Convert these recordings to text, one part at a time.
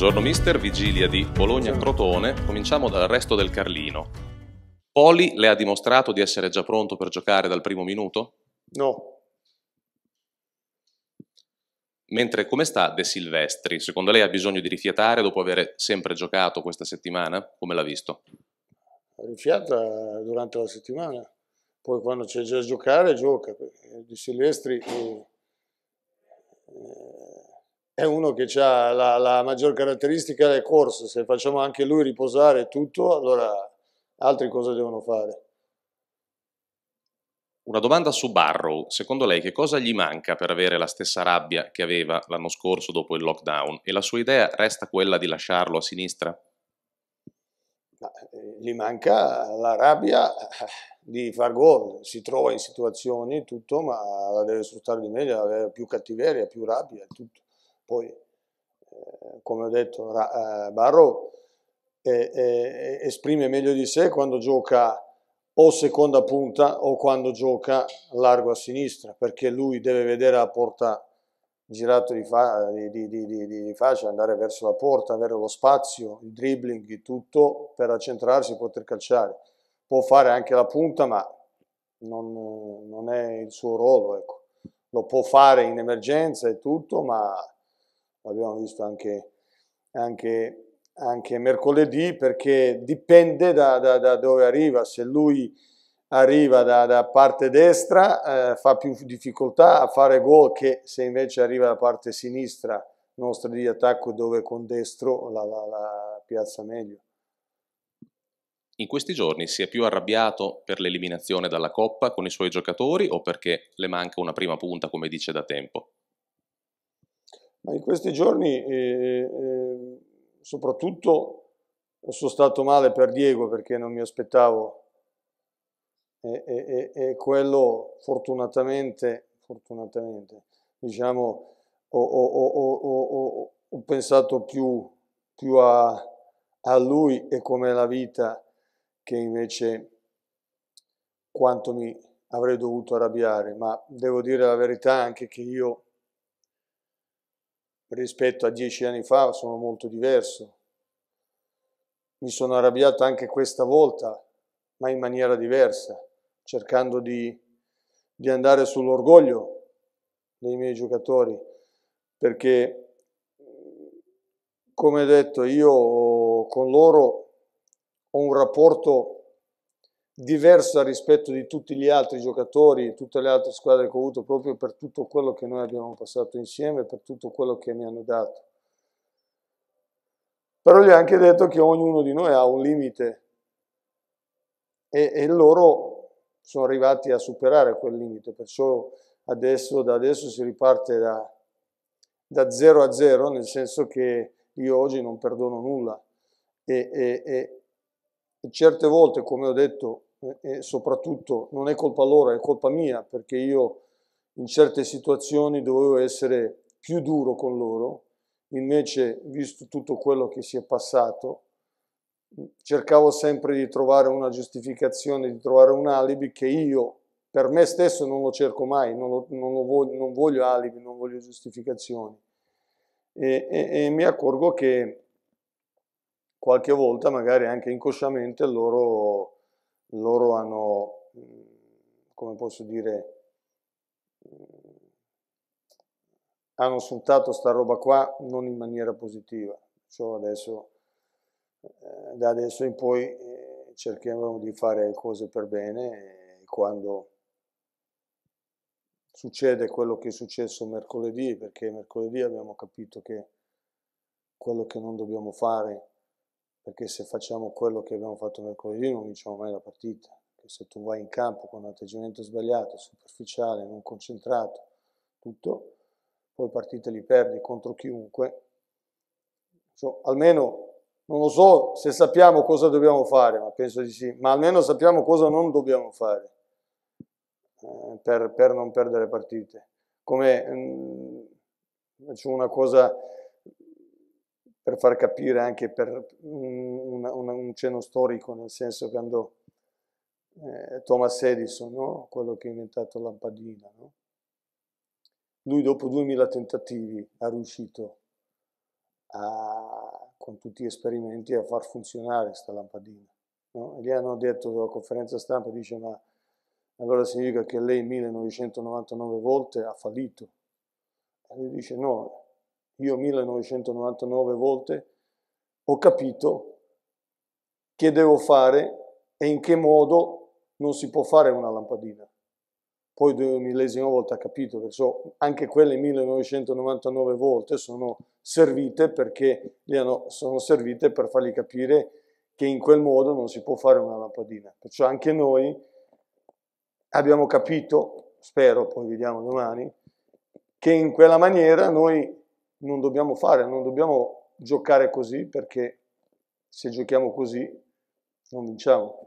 Buongiorno mister, vigilia di Bologna-Crotone. Cominciamo dal resto del Carlino. Poli le ha dimostrato di essere già pronto per giocare dal primo minuto? No. Mentre come sta De Silvestri? Secondo lei ha bisogno di rifiatare dopo aver sempre giocato questa settimana? Come l'ha visto? Rifiata durante la settimana, poi quando c'è già a giocare gioca. De Silvestri è, è uno che ha la, la maggior caratteristica del corso, se facciamo anche lui riposare tutto, allora altri cosa devono fare? Una domanda su Barrow. Secondo lei che cosa gli manca per avere la stessa rabbia che aveva l'anno scorso dopo il lockdown? E la sua idea resta quella di lasciarlo a sinistra? Ma, eh, gli manca la rabbia eh, di far gol. Si trova in situazioni, tutto, ma la deve sfruttare di meglio, avere più cattiveria, più rabbia, tutto. Poi, eh, come ho detto, eh, Barrow esprime meglio di sé quando gioca o seconda punta o quando gioca largo a sinistra, perché lui deve vedere la porta girato di, fa, di, di, di, faccia, andare verso la porta, avere lo spazio, il dribbling, tutto per accentrarsi e poter calciare. Può fare anche la punta, ma non, non è il suo ruolo. Ecco. Lo può fare in emergenza e tutto, ma l'abbiamo visto anche, anche anche mercoledì perché dipende da, da, da dove arriva, se lui arriva da, da parte destra eh, fa più difficoltà a fare gol che se invece arriva da parte sinistra nostra di attacco dove con destro la, la, la piazza meglio. In questi giorni si è più arrabbiato per l'eliminazione dalla Coppa con i suoi giocatori o perché le manca una prima punta come dice da tempo? Ma in questi giorni eh, eh, soprattutto sono stato male per Diego perché non mi aspettavo. E, e, e quello fortunatamente, fortunatamente diciamo, ho, ho, ho, ho pensato più, più a, a, lui e come la vita che invece quanto mi avrei dovuto arrabbiare, ma devo dire la verità anche che io rispetto a dieci anni fa sono molto diverso. Mi sono arrabbiato anche questa volta, ma in maniera diversa, cercando di, di andare sull'orgoglio dei miei giocatori, perché, come detto, io con loro ho un rapporto diversa rispetto di tutti gli altri giocatori, tutte le altre squadre che ho avuto, proprio per tutto quello che noi abbiamo passato insieme, per tutto quello che mi hanno dato. Però gli ho anche detto che ognuno di noi ha un limite e, e loro sono arrivati a superare quel limite, perciò adesso, da adesso si riparte da, da 0 a 0, nel senso che io oggi non perdono nulla e, e, e certe volte, come ho detto, e soprattutto non è colpa loro, è colpa mia, perché io in certe situazioni dovevo essere più duro con loro, invece visto tutto quello che si è passato, cercavo sempre di trovare una giustificazione, di trovare un alibi che io per me stesso non lo cerco mai, non, lo, non, lo voglio, non voglio, alibi, non voglio giustificazioni. E, e, e mi accorgo che qualche volta, magari anche inconsciamente, loro loro hanno, come posso dire, hanno sfruttato sta roba qua non in maniera positiva. Cioè adesso, eh, da adesso in poi eh, cerchiamo di fare cose per bene e quando succede quello che è successo mercoledì, perché mercoledì abbiamo capito che quello che non dobbiamo fare perché se facciamo quello che abbiamo fatto mercoledì non vinciamo mai la partita, che se tu vai in campo con un atteggiamento sbagliato, superficiale, non concentrato, tutto, poi partite li perdi contro chiunque, cioè, almeno non lo so se sappiamo cosa dobbiamo fare, ma penso di sì, ma almeno sappiamo cosa non dobbiamo fare eh, per, per, non perdere partite. Come mh, mm, faccio una cosa per far capire anche per un, un, un cenno storico, nel senso che quando eh, Thomas Edison, no? quello che ha inventato la lampadina, no? lui dopo 2000 tentativi ha riuscito a, con tutti gli esperimenti a far funzionare questa lampadina. No? E gli hanno detto alla conferenza stampa, dice ma allora significa che lei 1999 volte ha fallito. E lui dice no, io 1999 volte ho capito che devo fare e in che modo non si può fare una lampadina. Poi due millesime volte ha capito, perciò anche quelle 1999 volte sono servite perché sono servite per fargli capire che in quel modo non si può fare una lampadina. Perciò anche noi abbiamo capito, spero, poi vediamo domani, che in quella maniera noi non dobbiamo fare, non dobbiamo giocare così perché se giochiamo così non vinciamo.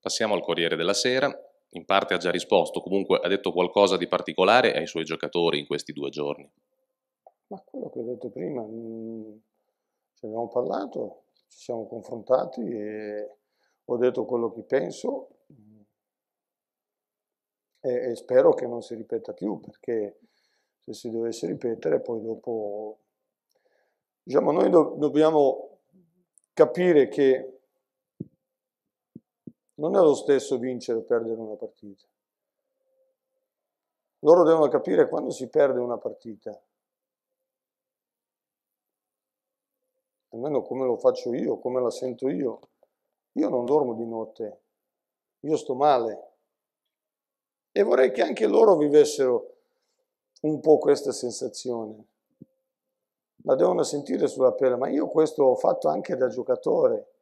Passiamo al Corriere della Sera. In parte ha già risposto, comunque ha detto qualcosa di particolare ai suoi giocatori in questi due giorni. Ma quello che ho detto prima, mh, ci abbiamo parlato, ci siamo confrontati e ho detto quello che penso e, e spero che non si ripeta più perché se si dovesse ripetere poi dopo diciamo noi do, dobbiamo capire che non è lo stesso vincere o perdere una partita. Loro devono capire quando si perde una partita. Almeno come lo faccio io, come la sento io. Io non dormo di notte, io sto male. E vorrei che anche loro vivessero un po' questa sensazione. La devono sentire sulla pelle, ma io questo ho fatto anche da giocatore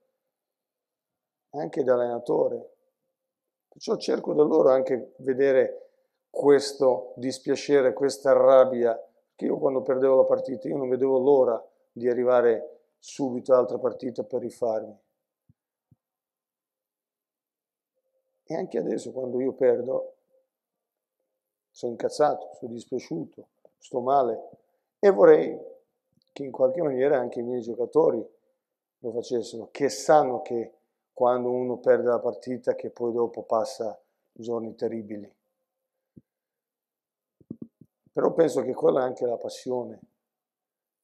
anche da allenatore. Perciò cerco da loro anche vedere questo dispiacere, questa rabbia, che io quando perdevo la partita io non vedevo l'ora di arrivare subito all'altra partita per rifarmi. E anche adesso quando io perdo sono incazzato, sono dispiaciuto, sto male e vorrei che in qualche maniera anche i miei giocatori lo facessero, che sanno che quando uno perde la partita che poi dopo passa giorni terribili. Però penso che quella è anche la passione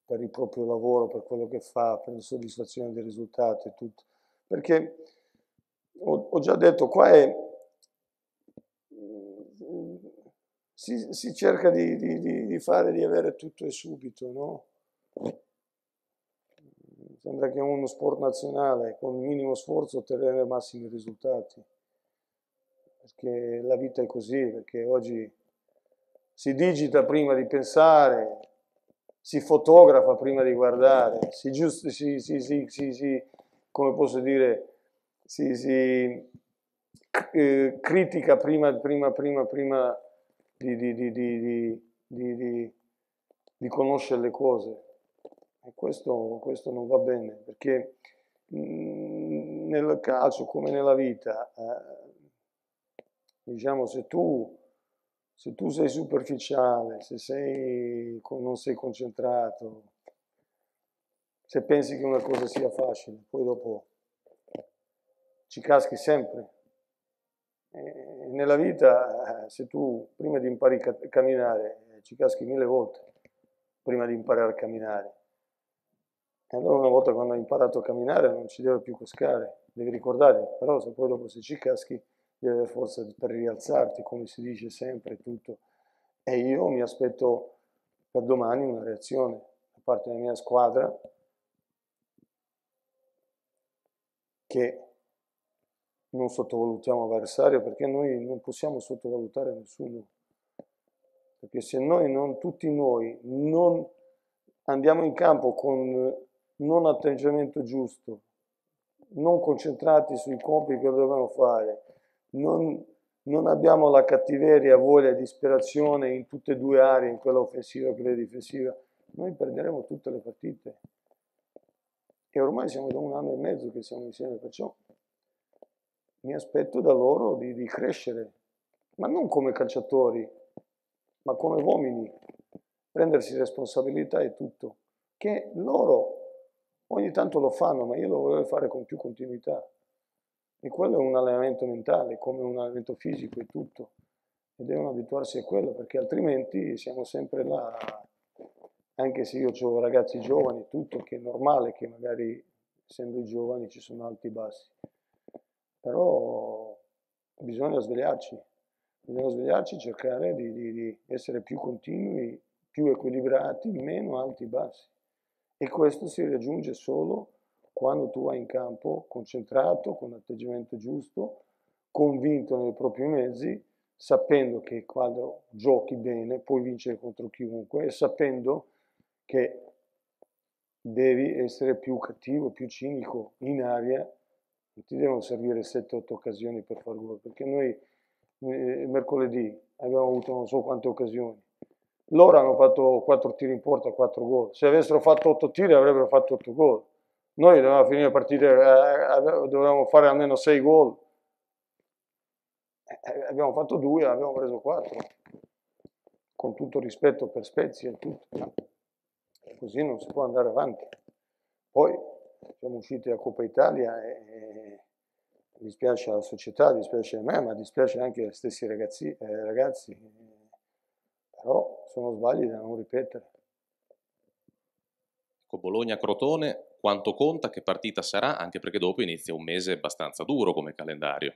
per il proprio lavoro, per quello che fa, per la soddisfazione del risultato e tutto. Perché ho, ho già detto, qua è, si, si cerca di, di, di, fare, di avere tutto e subito, no? Sembra che uno sport nazionale con il minimo sforzo ottenere massimi risultati. Perché la vita è così, perché oggi si digita prima di pensare, si fotografa prima di guardare, si, giusto, si, si, si come posso dire, si, eh, critica prima, prima, prima, prima di, di, di, di conoscere le cose. E questo, questo non va bene, perché mh, nel calcio, come nella vita, eh, diciamo, se tu, se tu sei superficiale, se sei, non sei concentrato, se pensi che una cosa sia facile, poi dopo ci caschi sempre. Nella vita, eh, se tu prima di imparare a camminare, ci caschi mille volte prima di imparare a camminare. E allora una volta quando hai imparato a camminare non ci deve più cascare, devi ricordare, però se poi dopo se ci caschi devi avere forza per rialzarti, come si dice sempre, tutto. E io mi aspetto per domani una reazione da parte della mia squadra che non sottovalutiamo l'avversario perché noi non possiamo sottovalutare nessuno. Perché se noi non, tutti noi, non andiamo in campo con non atteggiamento giusto, non concentrati sui compiti che dobbiamo fare, non, non abbiamo la cattiveria, voglia e disperazione in tutte e due aree, in quella offensiva e quella difensiva, noi perderemo tutte le partite. E ormai siamo da un anno e mezzo che siamo insieme, perciò mi aspetto da loro di, di crescere, ma non come calciatori, ma come uomini, prendersi responsabilità e tutto, che loro Ogni tanto lo fanno, ma io lo voglio fare con più continuità. E quello è un allenamento mentale, come un allenamento fisico e tutto. E devono abituarsi a quello, perché altrimenti siamo sempre là anche se io ho ragazzi giovani, tutto che è normale che magari essendo giovani ci sono alti e bassi, però bisogna svegliarci, bisogna svegliarci, cercare di, di, di essere più continui, più equilibrati, meno alti e bassi. E questo si raggiunge solo quando tu vai in campo concentrato, con l'atteggiamento giusto, convinto nei propri mezzi, sapendo che quando giochi bene puoi vincere contro chiunque e sapendo che devi essere più cattivo, più cinico in aria, non ti devono servire 7-8 occasioni per far gol, perché noi eh, mercoledì abbiamo avuto non so quante occasioni, loro hanno fatto 4 tiri in porta, 4 gol, se avessero fatto 8 tiri avrebbero fatto 8 gol, noi dovevamo finire la partita, eh, dovevamo fare almeno 6 gol, eh, abbiamo fatto 2, abbiamo preso 4, con tutto rispetto per Spezia e tutto. Così non si può andare avanti. Poi siamo usciti da Coppa Italia e, e dispiace alla società, dispiace a me, ma dispiace anche agli stessi ragazzi, eh, ragazzi. però sono sbagli da non ripetere. Ecco, Bologna-Crotone, quanto conta, che partita sarà, anche perché dopo inizia un mese abbastanza duro come calendario.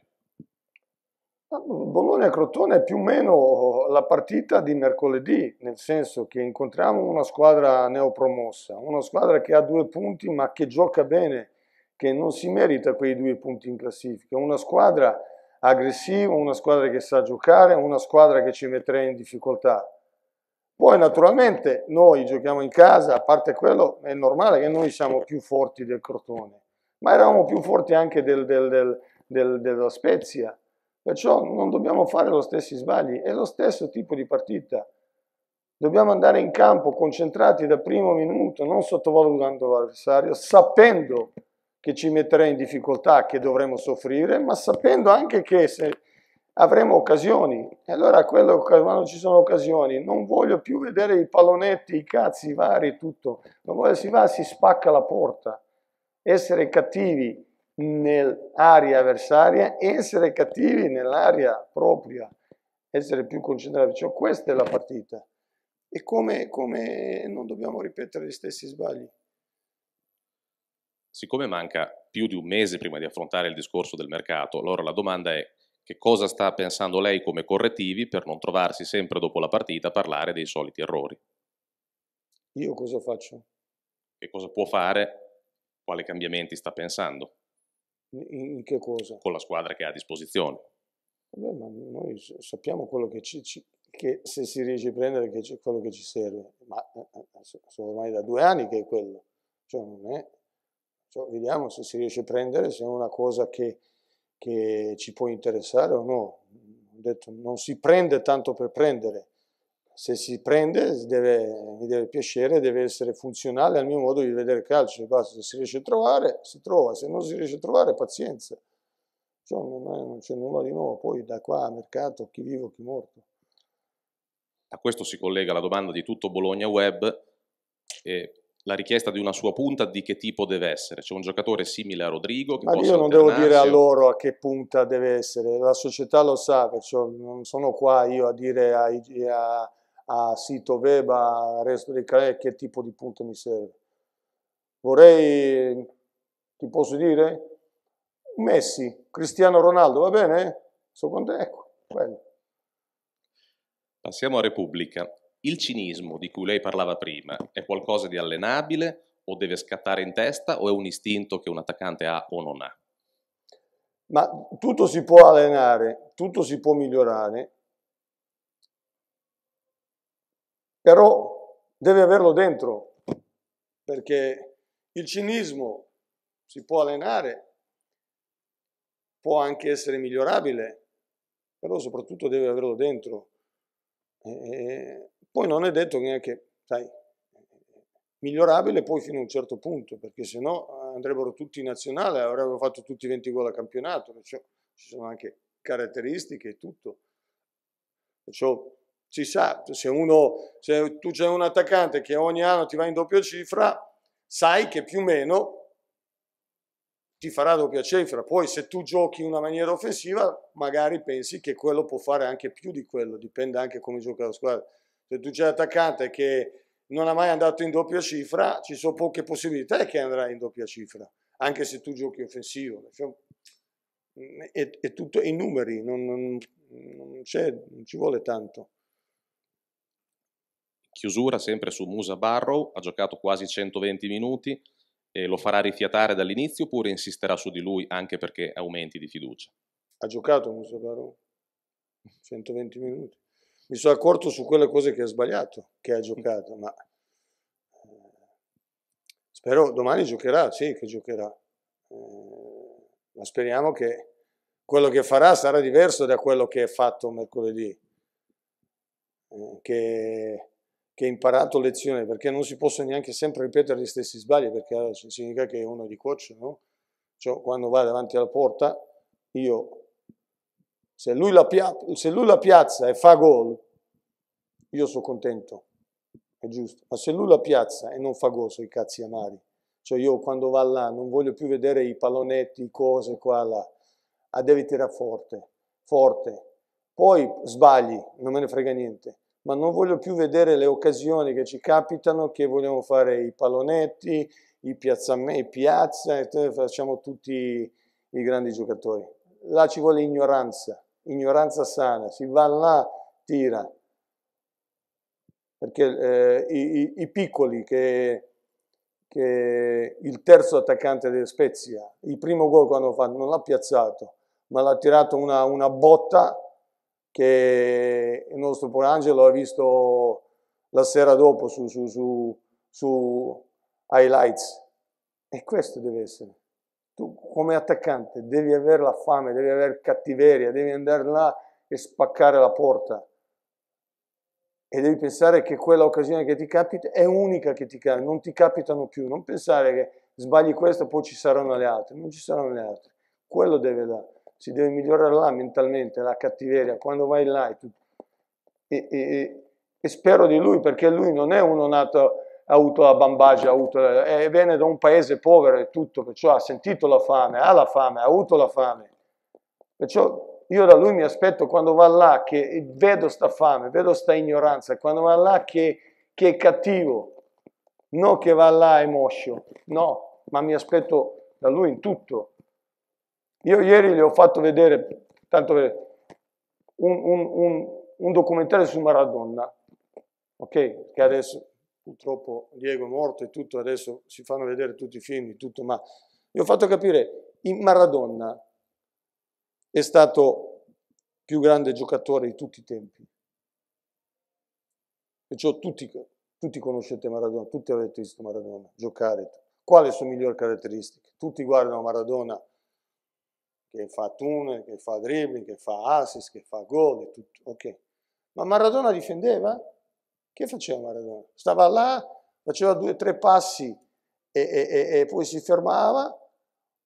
Bologna-Crotone è più o meno la partita di mercoledì, nel senso che incontriamo una squadra neopromossa, una squadra che ha due punti ma che gioca bene, che non si merita quei due punti in classifica, una squadra aggressiva, una squadra che sa giocare, una squadra che ci metterà in difficoltà. Poi naturalmente noi giochiamo in casa, a parte quello è normale che noi siamo più forti del Crotone, ma eravamo più forti anche del, del, del, della Spezia Perciò non dobbiamo fare lo stessi sbagli, è lo stesso tipo di partita. Dobbiamo andare in campo concentrati dal primo minuto, non sottovalutando l'avversario, sapendo che ci metterà in difficoltà, che dovremo soffrire, ma sapendo anche che se avremo occasioni. E allora quello, quando ci sono occasioni, non voglio più vedere i pallonetti, i cazzi vari, tutto. Non voglio, si va, si spacca la porta. Essere cattivi nell'area avversaria, essere cattivi nell'area propria, essere più concentrati. Cioè, questa è la partita. E come, come non dobbiamo ripetere gli stessi sbagli? Siccome manca più di un mese prima di affrontare il discorso del mercato, allora la domanda è che cosa sta pensando lei come correttivi per non trovarsi sempre dopo la partita a parlare dei soliti errori? Io cosa faccio? Che cosa può fare? Quali cambiamenti sta pensando? In che cosa? Con la squadra che ha a disposizione. Vabbè, ma noi sappiamo quello che, ci, ci, che se si riesce a prendere che c'è quello che ci serve, ma eh, eh sono ormai da due anni che è quello. Cioè non è, cioè, vediamo se si riesce a prendere, se è una cosa che, che ci può interessare o no. Ho detto, non si prende tanto per prendere, se si prende deve, mi deve piacere, deve essere funzionale al mio modo di vedere calcio, basta, se si riesce a trovare, si trova, se non si riesce a trovare, pazienza. Cioè, non, c'è nulla di nuovo, poi da qua a mercato, chi vivo, chi morto. A questo si collega la domanda di tutto Bologna Web e la richiesta di una sua punta di che tipo deve essere. C'è un giocatore simile a Rodrigo che Ma io non devo dire a loro a che punta deve essere, la società lo sa, perciò non sono qua io a dire ai, a, a sito web, al resto dei canali, che tipo di punto mi serve. Vorrei, ti posso dire, Messi, Cristiano Ronaldo, va bene? Sono con te, ecco, quello. Passiamo a Repubblica. Il cinismo di cui lei parlava prima è qualcosa di allenabile o deve scattare in testa o è un istinto che un attaccante ha o non ha? Ma tutto si può allenare, tutto si può migliorare però deve averlo dentro, perché il cinismo si può allenare, può anche essere migliorabile, però soprattutto deve averlo dentro. E poi non è detto neanche, sai, migliorabile poi fino a un certo punto, perché se no andrebbero tutti in nazionale, avrebbero fatto tutti 20 gol a campionato, perciò ci sono anche caratteristiche e tutto. Perciò si sa, se, uno, se tu c'è un attaccante che ogni anno ti va in doppia cifra, sai che più o meno ti farà doppia cifra. Poi se tu giochi in una maniera offensiva, magari pensi che quello può fare anche più di quello, dipende anche come gioca la squadra. Se tu c'è un attaccante che non è mai andato in doppia cifra, ci sono poche possibilità che andrà in doppia cifra, anche se tu giochi offensivo. È, tutto in numeri, non, non, non, non ci vuole tanto. Chiusura sempre su Musa Barrow, ha giocato quasi 120 minuti, e lo farà rifiatare dall'inizio oppure insisterà su di lui anche perché aumenti di fiducia? Ha giocato Musa Barrow 120 minuti. Mi sono accorto su quelle cose che ha sbagliato, che ha giocato, ma eh, spero domani giocherà, sì che giocherà. Eh, ma speriamo che quello che farà sarà diverso da quello che è fatto mercoledì, eh, che che ha imparato lezione, perché non si possono neanche sempre ripetere gli stessi sbagli, perché significa che uno di coach, no? Cioè, quando va davanti alla porta, io, se lui la, pia- se lui la piazza e fa gol, io sono contento, è giusto, ma se lui la piazza e non fa gol, sono i cazzi amari. Cioè io quando va là non voglio più vedere i pallonetti, cose qua là, ah, devi tirare forte, forte. Poi sbagli, non me ne frega niente ma non voglio più vedere le occasioni che ci capitano, che vogliamo fare i pallonetti, i piazzamenti, piazza, facciamo tutti i grandi giocatori. Là ci vuole ignoranza, ignoranza sana, si va là, tira. Perché eh, i, i, piccoli che, che il terzo attaccante del Spezia, il primo gol quando fa, non l'ha piazzato, ma l'ha tirato una, una botta che il nostro Porangelo ha visto la sera dopo su, su, su, su highlights. E questo deve essere. Tu come attaccante devi avere la fame, devi avere cattiveria, devi andare là e spaccare la porta. E devi pensare che quella occasione che ti capita è unica che ti capita, non ti capitano più. Non pensare che sbagli questo poi ci saranno le altre. Non ci saranno le altre. Quello deve dare si deve migliorare là mentalmente, la cattiveria, quando vai là. E, e, e, spero di lui perché lui non è uno nato, ha avuto la bambagia, avuto, è, viene da un paese povero e tutto, perciò ha sentito la fame, ha la fame, ha avuto la fame. Perciò io da lui mi aspetto quando va là che vedo sta fame, vedo sta ignoranza, quando va là che, che è cattivo, non che va là e moscio, no, ma mi aspetto da lui in tutto. Io ieri le ho fatto vedere, tanto un, un, un, un documentario su Maradona, ok? Che adesso purtroppo Diego è morto e tutto, adesso si fanno vedere tutti i film, tutto, ma vi ho fatto capire, in Maradona è stato più grande giocatore di tutti i tempi. Perciò tutti, tutti conoscete Maradona, tutti avete visto Maradona giocare. Quali sono le migliori caratteristiche? Tutti guardano Maradona che fa tunnel, che fa dribbling, che fa assist, che fa gol e tutto. Ok. Ma Maradona difendeva? Che faceva Maradona? Stava là, faceva due o tre passi e, e, e, poi si fermava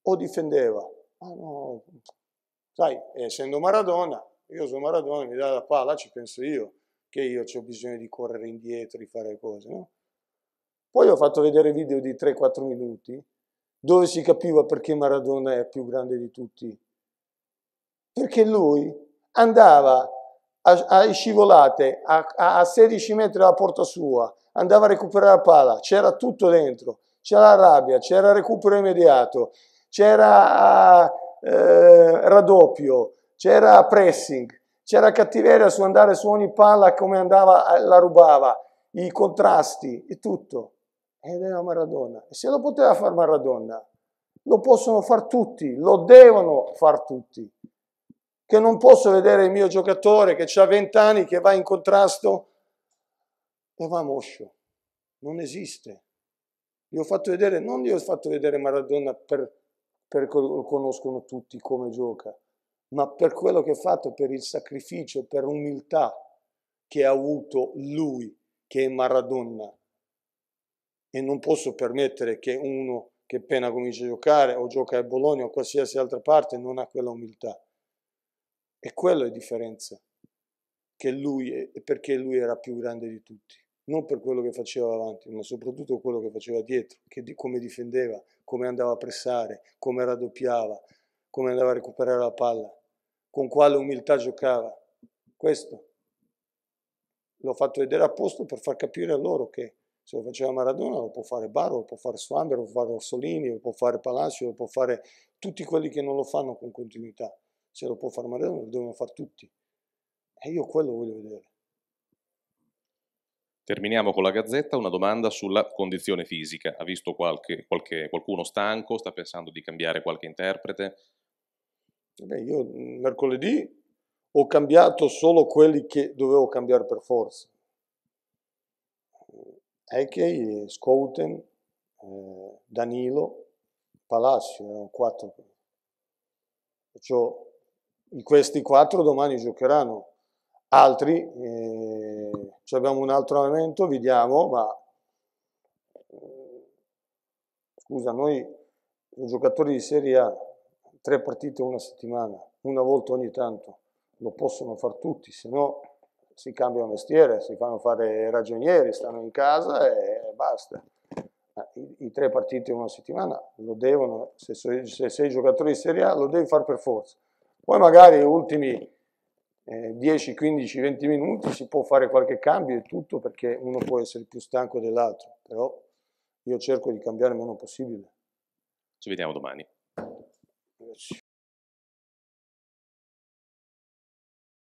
o difendeva? Ah no, sai, essendo Maradona, io sono Maradona, mi dà la palla, ci penso io, che io ho bisogno di correre indietro, di fare cose, no? Poi ho fatto vedere video di 3-4 minuti dove si capiva perché Maradona è più grande di tutti. Perché lui andava a, a scivolate a, a, 16 metri dalla porta sua, andava a recuperare la palla, c'era tutto dentro, c'era la rabbia, c'era recupero immediato, c'era eh, raddoppio, c'era pressing, c'era cattiveria su andare su ogni palla come andava, la rubava, i contrasti e tutto ed era Maradona. E se lo poteva fare Maradona, lo possono fare tutti, lo devono fare tutti. Che non posso vedere il mio giocatore che ha 20 anni, che va in contrasto e va moscio. Non esiste. Gli ho fatto vedere, non gli ho fatto vedere Maradona per, perché lo conoscono tutti come gioca, ma per quello che ha fatto, per il sacrificio, per l'umiltà che ha avuto lui, che è Maradona e non posso permettere che uno che appena comincia a giocare o gioca a Bologna o qualsiasi altra parte non ha quella umiltà. E quella è la differenza, che lui è, perché lui era più grande di tutti, non per quello che faceva avanti, ma soprattutto quello che faceva dietro, che di, come difendeva, come andava a pressare, come raddoppiava, come andava a recuperare la palla, con quale umiltà giocava. Questo l'ho fatto vedere apposta per far capire a loro che Se lo faceva Maradona lo può fare Barro, lo può fare Swamber, lo può fare Orsolini, lo può fare Palacio, lo può fare tutti quelli che non lo fanno con continuità. Se lo può fare Maradona lo devono fare tutti. E io quello voglio vedere. Terminiamo con la Gazzetta, una domanda sulla condizione fisica. Ha visto qualche, qualche, qualcuno stanco? Sta pensando di cambiare qualche interprete? Beh, io mercoledì ho cambiato solo quelli che dovevo cambiare per forza. Ekei, Scouten, eh, Danilo, Palacio, erano quattro. Perciò questi quattro domani giocheranno altri, eh, abbiamo un altro allenamento, vediamo, ma eh, scusa, noi giocatori di Serie A, tre partite una settimana, una volta ogni tanto, lo possono fare tutti, se no si cambiano mestiere, si fanno fare ragionieri, stanno in casa e basta. I, i tre partite una settimana lo devono, se, se sei giocatore di Serie A, lo devi fare per forza. Poi magari gli ultimi eh, 10, 15, 20 minuti si può fare qualche cambio e tutto perché uno può essere più stanco dell'altro, però io cerco di cambiare il meno possibile. Ci vediamo domani.